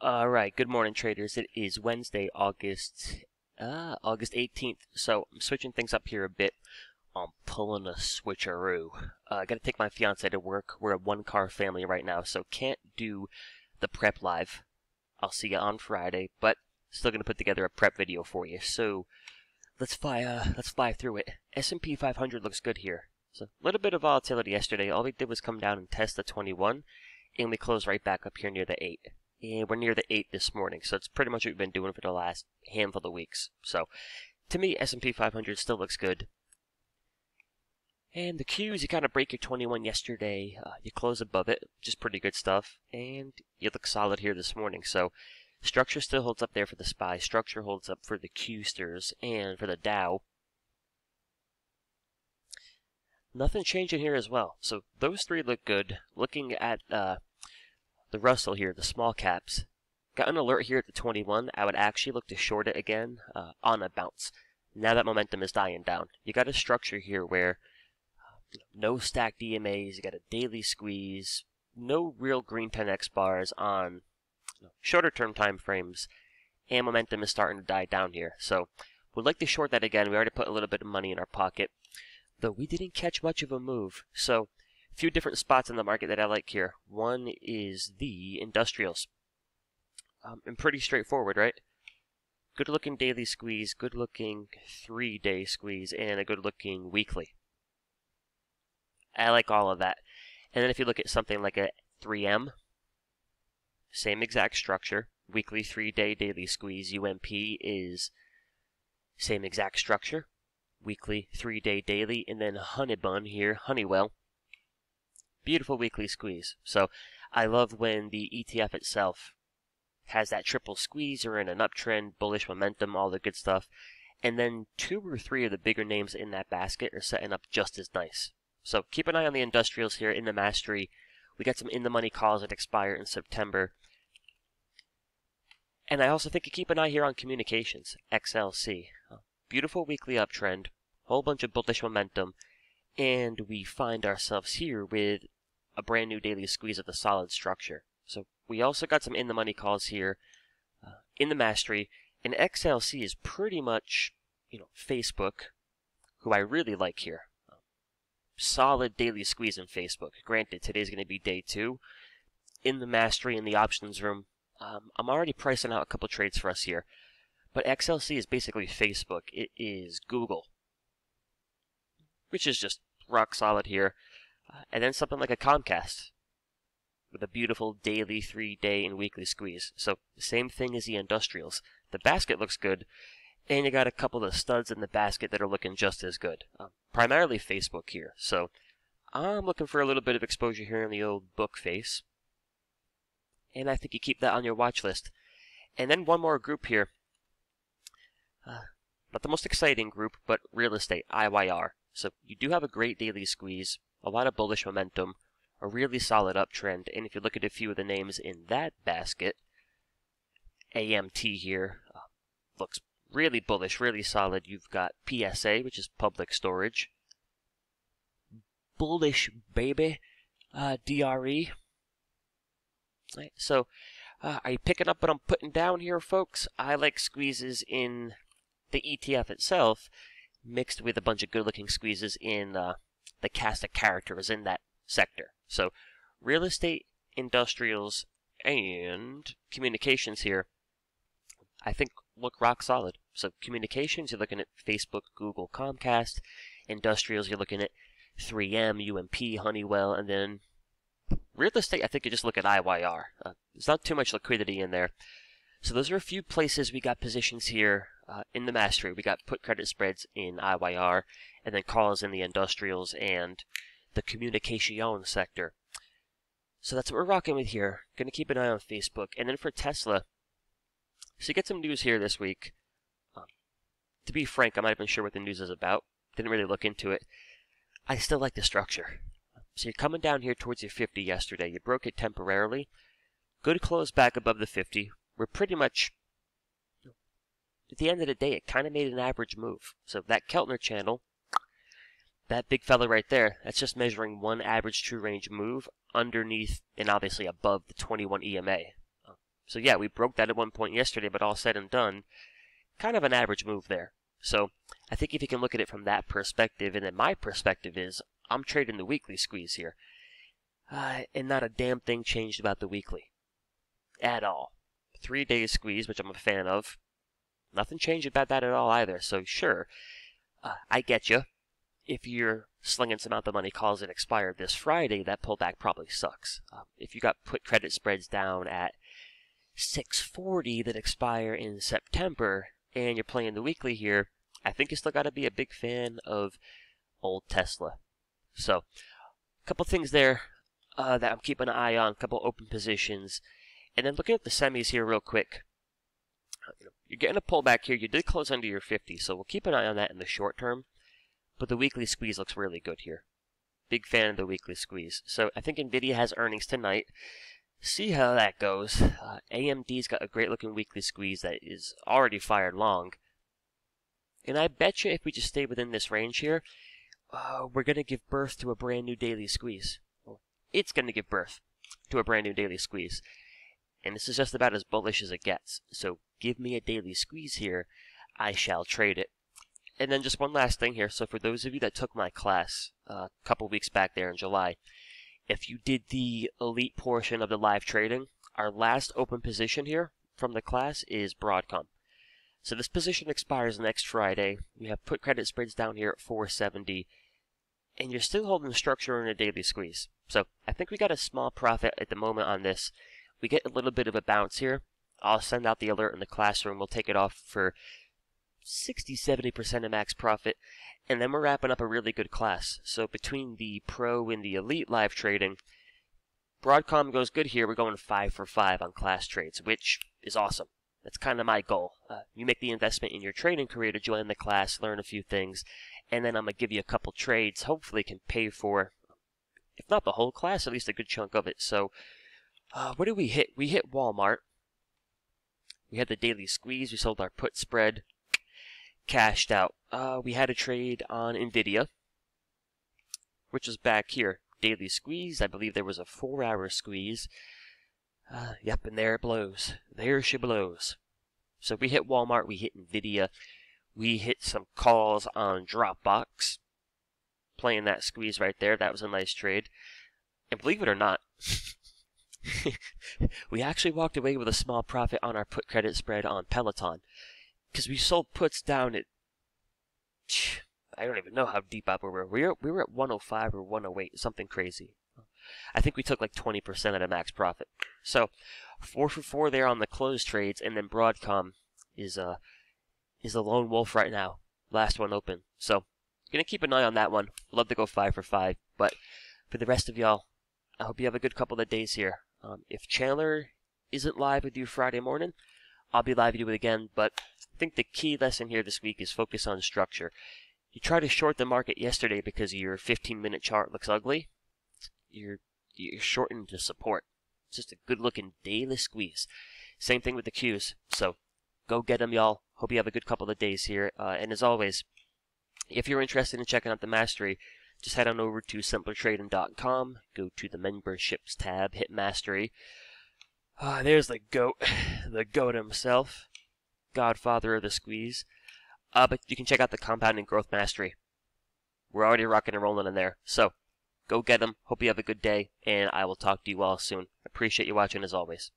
All right, good morning, traders. It is Wednesday, August uh, August 18th. So I'm switching things up here a bit. I'm pulling a switcheroo. Uh, I got to take my fiance to work. We're a one-car family right now, so can't do the prep live. I'll see you on Friday, but still gonna put together a prep video for you. So let's fly. Uh, let's fly through it. S&P 500 looks good here. So a little bit of volatility yesterday. All we did was come down and test the 21, and we closed right back up here near the 8 and we're near the 8 this morning. So it's pretty much what we've been doing for the last handful of weeks. So to me, S&P 500 still looks good. And the Qs, you kind of break your 21 yesterday. Uh, you close above it, which is pretty good stuff. And you look solid here this morning. So structure still holds up there for the SPY. Structure holds up for the Qsters and for the Dow. Nothing changing here as well. So those three look good. Looking at uh, the Russell here, the small caps, got an alert here at the 21. I would actually look to short it again uh, on a bounce. Now that momentum is dying down. You got a structure here where uh, no stacked EMAs, you got a daily squeeze, no real green 10x bars on shorter term time frames, and momentum is starting to die down here. So we'd like to short that again. We already put a little bit of money in our pocket, though we didn't catch much of a move. So few different spots in the market that I like here. One is the industrials. Um, and pretty straightforward, right? Good looking daily squeeze, good looking three day squeeze, and a good looking weekly. I like all of that. And then if you look at something like a 3M, same exact structure, weekly three day daily squeeze, UNP is same exact structure, weekly three day daily, and then Honeybun here, Honeywell, beautiful weekly squeeze. So I love when the ETF itself has that triple squeeze or in an uptrend, bullish momentum, all the good stuff. And then two or three of the bigger names in that basket are setting up just as nice. So keep an eye on the industrials here in the mastery. We got some in the money calls that expire in September. And I also think you keep an eye here on communications, XLC. Beautiful weekly uptrend, whole bunch of bullish momentum, and we find ourselves here with a brand new daily squeeze of the solid structure. So we also got some in the money calls here uh, in the mastery. And XLC is pretty much, you know, Facebook, who I really like here. Um, solid daily squeeze in Facebook. Granted, today's going to be day two. In the mastery in the options room, um, I'm already pricing out a couple trades for us here. But XLC is basically Facebook. It is Google, which is just rock solid here. And then something like a Comcast with a beautiful daily, three day, and weekly squeeze. So, same thing as the industrials. The basket looks good, and you got a couple of studs in the basket that are looking just as good. Uh, primarily Facebook here. So, I'm looking for a little bit of exposure here in the old book face. And I think you keep that on your watch list. And then one more group here. Uh, not the most exciting group, but real estate, IYR. So you do have a great daily squeeze a lot of bullish momentum, a really solid uptrend. And if you look at a few of the names in that basket, AMT here uh, looks really bullish, really solid. You've got PSA, which is public storage. Bullish baby, uh, DRE. Right, so, uh, are you picking up what I'm putting down here, folks? I like squeezes in the ETF itself, mixed with a bunch of good-looking squeezes in uh, the cast of characters in that sector. So, real estate, industrials, and communications here, I think look rock solid. So, communications, you're looking at Facebook, Google, Comcast. Industrials, you're looking at 3M, UNP, Honeywell, and then real estate, I think you just look at IYR. Uh, there's not too much liquidity in there. So those are a few places we got positions here uh, in the mastery. We got put credit spreads in IYR, and then calls in the industrials and the communication sector. So that's what we're rocking with here. Gonna keep an eye on Facebook. And then for Tesla, so you get some news here this week. Um, to be frank, I'm not even sure what the news is about. Didn't really look into it. I still like the structure. So you're coming down here towards your 50 yesterday. You broke it temporarily. Good close back above the 50. We're pretty much at the end of the day, it kind of made an average move. So that Keltner channel, that big fella right there, that's just measuring one average true range move underneath and obviously above the 21 EMA. So yeah, we broke that at one point yesterday, but all said and done, kind of an average move there. So I think if you can look at it from that perspective, and then my perspective is I'm trading the weekly squeeze here. Uh, and not a damn thing changed about the weekly. At all. Three days squeeze, which I'm a fan of. Nothing changed about that at all either. So sure, uh, I get you. If you're slinging some out the money calls that expired this Friday, that pullback probably sucks. Uh, if you got put credit spreads down at 640 that expire in September, and you're playing the weekly here, I think you still got to be a big fan of old Tesla. So, a couple things there uh, that I'm keeping an eye on, a couple open positions, and then looking at the semis here real quick. You're getting a pullback here. You did close under your 50, so we'll keep an eye on that in the short term. But the weekly squeeze looks really good here. Big fan of the weekly squeeze. So I think Nvidia has earnings tonight. See how that goes. Uh, AMD's got a great looking weekly squeeze that is already fired long. And I bet you if we just stay within this range here, uh, we're going to give birth to a brand new daily squeeze. Well, it's going to give birth to a brand new daily squeeze. And this is just about as bullish as it gets. So give me a daily squeeze here. I shall trade it. And then just one last thing here. So for those of you that took my class uh, a couple weeks back there in July, if you did the elite portion of the live trading, our last open position here from the class is Broadcom. So this position expires next Friday. We have put credit spreads down here at 470, and you're still holding the structure in a daily squeeze. So I think we got a small profit at the moment on this. We get a little bit of a bounce here. I'll send out the alert in the classroom. We'll take it off for 60 70% of max profit. And then we're wrapping up a really good class. So between the pro and the elite live trading, Broadcom goes good here. We're going 5 for 5 on class trades, which is awesome. That's kind of my goal. Uh, you make the investment in your trading career to join the class, learn a few things, and then I'm going to give you a couple trades. Hopefully, can pay for, if not the whole class, at least a good chunk of it. So, uh, what did we hit? We hit Walmart. We had the daily squeeze. We sold our put spread cashed out. Uh, we had a trade on NVIDIA, which was back here. Daily squeeze. I believe there was a four hour squeeze. Uh, yep, and there it blows. There she blows. So we hit Walmart, we hit NVIDIA, we hit some calls on Dropbox. Playing that squeeze right there. That was a nice trade. And believe it or not, we actually walked away with a small profit on our put credit spread on Peloton because we sold puts down at I don't even know how deep up we were. We were we were at 105 or 108, something crazy. I think we took like 20% of a max profit. So four for four there on the closed trades, and then Broadcom is uh is a lone wolf right now. Last one open. So gonna keep an eye on that one. Love to go five for five, but for the rest of y'all, I hope you have a good couple of days here. Um, if Chandler isn't live with you Friday morning, I'll be live with it again. But I think the key lesson here this week is focus on structure. You try to short the market yesterday because your 15 minute chart looks ugly. You're, you're shorting to support. It's just a good looking daily squeeze. Same thing with the Qs. So go get them, y'all. Hope you have a good couple of days here. Uh, and as always, if you're interested in checking out the mastery, just head on over to simplertrading.com, go to the memberships tab, hit mastery. Ah, there's the goat, the goat himself godfather of the squeeze. Uh, but you can check out the Compounding Growth Mastery. We're already rocking and rolling in there. So, go get them. Hope you have a good day, and I will talk to you all soon. Appreciate you watching as always.